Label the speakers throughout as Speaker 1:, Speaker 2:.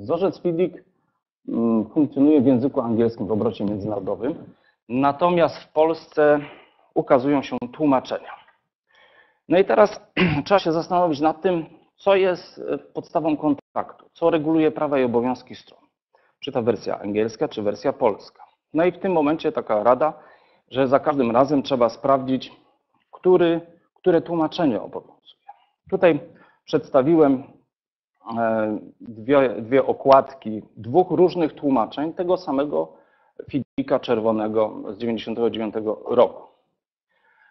Speaker 1: Wzorzec FIDIC mm, funkcjonuje w języku angielskim w obrocie międzynarodowym, natomiast w Polsce ukazują się tłumaczenia. No i teraz trzeba się zastanowić nad tym, co jest e, podstawą kontraktu, co reguluje prawa i obowiązki stron. Czy ta wersja angielska, czy wersja polska. No i w tym momencie taka rada, że za każdym razem trzeba sprawdzić, który, które tłumaczenie obowiązuje. Tutaj przedstawiłem dwie, dwie okładki dwóch różnych tłumaczeń tego samego Fidika Czerwonego z 1999 roku.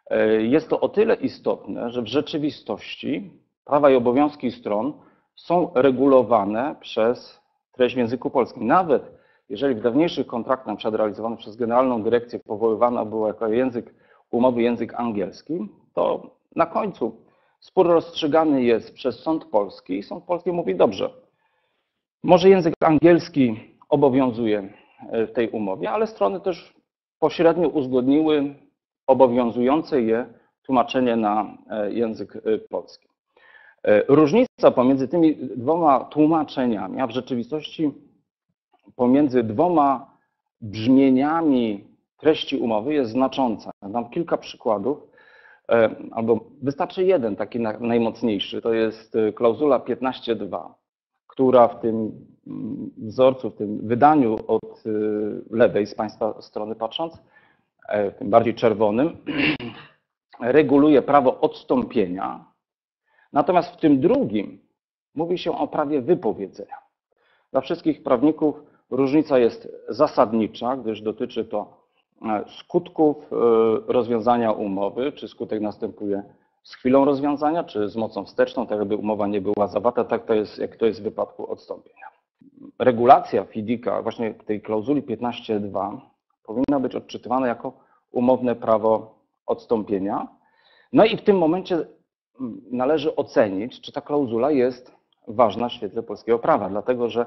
Speaker 1: E, jest to o tyle istotne, że w rzeczywistości prawa i obowiązki stron są regulowane przez treść w języku polskim. Nawet jeżeli w dawniejszych kontraktach, przykład realizowanych przez Generalną Dyrekcję, powoływana była jako język umowy język angielski, to na końcu spór rozstrzygany jest przez sąd polski i sąd polski mówi dobrze. Może język angielski obowiązuje e, w tej umowie, ale strony też pośrednio uzgodniły obowiązujące je tłumaczenie na e, język e, polski. Różnica pomiędzy tymi dwoma tłumaczeniami, a w rzeczywistości pomiędzy dwoma brzmieniami treści umowy jest znacząca. Dam kilka przykładów, albo wystarczy jeden, taki najmocniejszy, to jest e, klauzula 15.2, która w tym mm, wzorcu, w tym wydaniu od e, lewej z Państwa strony patrząc, tym bardziej czerwonym, reguluje prawo odstąpienia, natomiast w tym drugim mówi się o prawie wypowiedzenia. Dla wszystkich prawników Różnica jest zasadnicza, gdyż dotyczy to e, skutków e, rozwiązania umowy, czy skutek następuje z chwilą rozwiązania, czy z mocą wsteczną, tak jakby umowa nie była zawarta, tak to jest, jak to jest w wypadku odstąpienia. Regulacja FIDIKA, właśnie tej klauzuli 15.2, powinna być odczytywana jako umowne prawo odstąpienia. No i w tym momencie należy ocenić, czy ta klauzula jest ważna w świetle polskiego prawa, dlatego że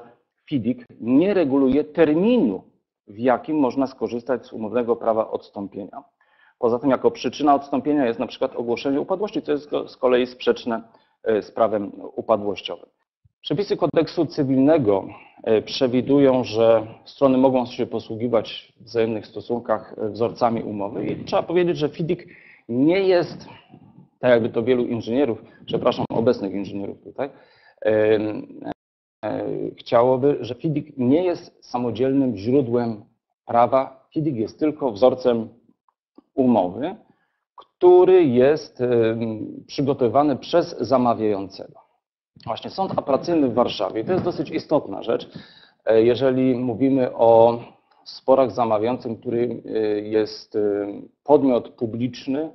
Speaker 1: FIDIK nie reguluje terminu, w jakim można skorzystać z umownego prawa odstąpienia. Poza tym, jako przyczyna odstąpienia jest na przykład ogłoszenie upadłości, co jest z kolei sprzeczne e, z prawem upadłościowym. Przepisy kodeksu cywilnego e, przewidują, że strony mogą się posługiwać w wzajemnych stosunkach e, wzorcami umowy i trzeba powiedzieć, że FIDIK nie jest, tak jakby to wielu inżynierów, przepraszam, obecnych inżynierów tutaj, chciałoby, że FIDIC nie jest samodzielnym źródłem prawa. FIDIC jest tylko wzorcem umowy, który jest e, przygotowywany przez zamawiającego. Właśnie sąd apelacyjny w Warszawie, to jest dosyć istotna rzecz, e, jeżeli mówimy o sporach zamawiającym, który jest podmiot publiczny,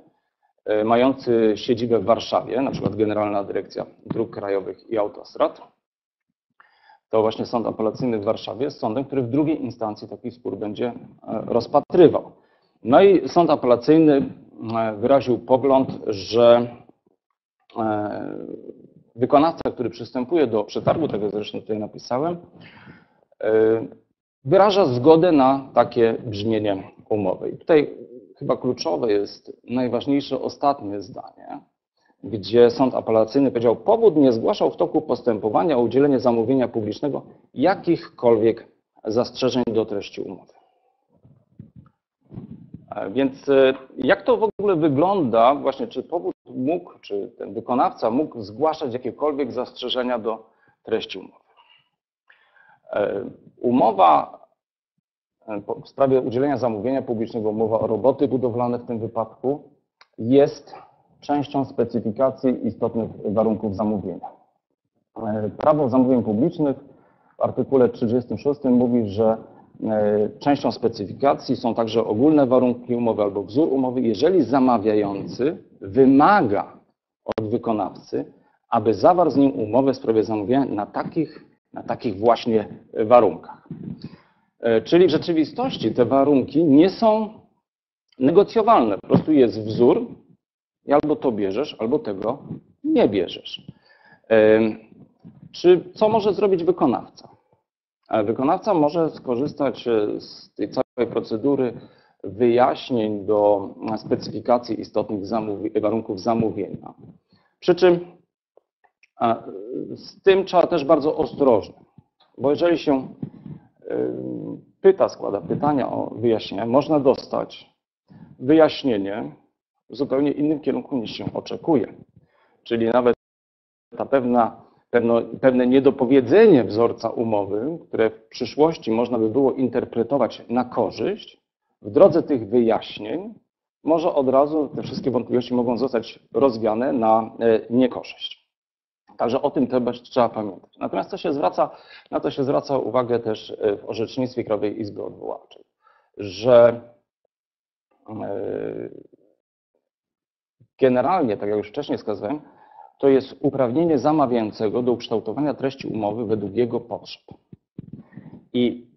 Speaker 1: mający siedzibę w Warszawie, na przykład Generalna Dyrekcja Dróg Krajowych i Autostrad, to właśnie Sąd Apelacyjny w Warszawie jest sądem, który w drugiej instancji taki spór będzie e, rozpatrywał. No i Sąd Apelacyjny e, wyraził pogląd, że e, wykonawca, który przystępuje do przetargu, tak jak zresztą tutaj napisałem, wyraża zgodę na takie brzmienie umowy. I tutaj chyba kluczowe jest najważniejsze ostatnie zdanie, gdzie sąd apelacyjny powiedział, powód nie zgłaszał w toku postępowania o udzielenie zamówienia publicznego jakichkolwiek zastrzeżeń do treści umowy. Więc e, jak to w ogóle wygląda, właśnie czy powód mógł, czy ten wykonawca mógł zgłaszać jakiekolwiek zastrzeżenia do treści umowy? E, umowa e, w sprawie udzielenia zamówienia publicznego, umowa o roboty budowlane w tym wypadku, jest częścią specyfikacji istotnych warunków zamówienia. E, prawo zamówień publicznych w artykule 36 mówi, że e, częścią specyfikacji są także ogólne warunki umowy albo wzór umowy, jeżeli zamawiający wymaga od wykonawcy, aby zawarł z nim umowę w sprawie zamówienia na takich, na takich właśnie warunkach. E, czyli w rzeczywistości te warunki nie są negocjowalne. Po prostu jest wzór, i albo to bierzesz, albo tego nie bierzesz. Czy co może zrobić wykonawca? Wykonawca może skorzystać e, z tej całej procedury wyjaśnień do specyfikacji istotnych zamówi warunków zamówienia. Przy czym z tym trzeba też bardzo ostrożnie. Bo jeżeli się pyta, składa pytania o wyjaśnienia, można dostać wyjaśnienie w zupełnie innym kierunku niż się oczekuje. Czyli nawet ta pewna, pewno, pewne niedopowiedzenie wzorca umowy, które w przyszłości można by było interpretować na korzyść, w drodze tych wyjaśnień może od razu te wszystkie wątpliwości mogą zostać rozwiane na e, niekorzyść. Także o tym też trzeba pamiętać. Natomiast to się zwraca, na to się zwraca uwagę też e, w orzecznictwie Krajowej Izby Odwoławczej, że e, generalnie, tak jak już wcześniej wskazałem, to jest uprawnienie zamawiającego do ukształtowania treści umowy według jego potrzeb. I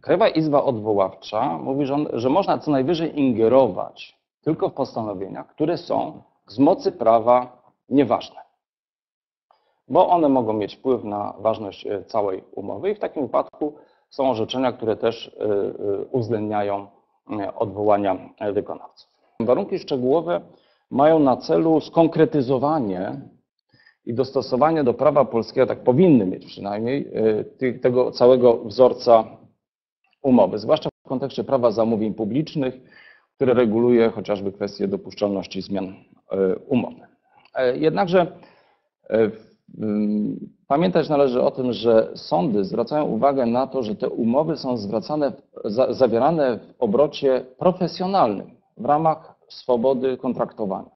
Speaker 1: Krajowa Izba Odwoławcza mówi, że, on, że można co najwyżej ingerować tylko w postanowienia, które są z mocy prawa nieważne. Bo one mogą mieć wpływ na ważność e, całej umowy i w takim wypadku są orzeczenia, które też e, e, uwzględniają odwołania wykonawców. Warunki szczegółowe mają na celu skonkretyzowanie i dostosowanie do prawa polskiego, tak powinny mieć przynajmniej, tego całego wzorca umowy, zwłaszcza w kontekście prawa zamówień publicznych, które reguluje chociażby kwestię dopuszczalności zmian umowy. Jednakże pamiętać należy o tym, że sądy zwracają uwagę na to, że te umowy są zwracane, zawierane w obrocie profesjonalnym w ramach swobody kontraktowania.